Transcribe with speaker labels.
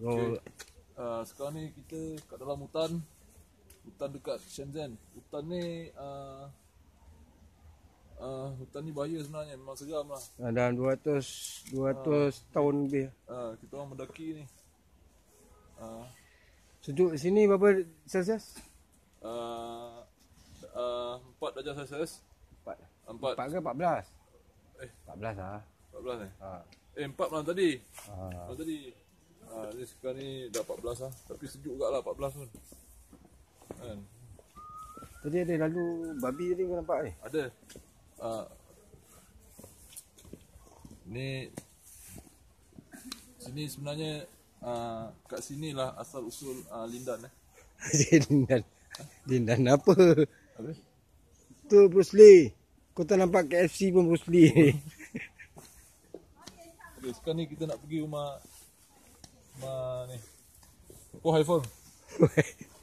Speaker 1: Oh,
Speaker 2: Okay. Uh, sekarang ni kita kat dalam hutan. Hutan dekat Shenzhen. Hutan ni uh, uh, hutan ni bahaya sebenarnya. Memang seram lah.
Speaker 1: Ada 200 200 tahun lebih.
Speaker 2: Uh, kita orang mendaki ni. Uh,
Speaker 1: Sejuk sini berapa Celsius?
Speaker 2: uh, uh, 4 darjah Celsius.
Speaker 1: 4.
Speaker 2: 4.
Speaker 1: 4 ke 14?
Speaker 2: Eh.
Speaker 1: 14 lah.
Speaker 2: 14 eh?
Speaker 1: Ha.
Speaker 2: Eh 4 malam tadi.
Speaker 1: Ha.
Speaker 2: Malam tadi. Uh, ni sekarang ni dah 14 lah. Tapi sejuk juga lah 14 pun. Kan?
Speaker 1: Tadi ada lalu babi tadi kau nampak ni.
Speaker 2: Ada. Uh, ni sini sebenarnya uh, kat sini lah asal usul uh, lindan eh.
Speaker 1: Lindan. Lindan apa?
Speaker 2: Habis?
Speaker 1: Tu Bruce Lee. Kau tak nampak KFC pun Bruce Lee.
Speaker 2: Okay, sekarang ni kita nak pergi rumah rumah ni. Oh iPhone.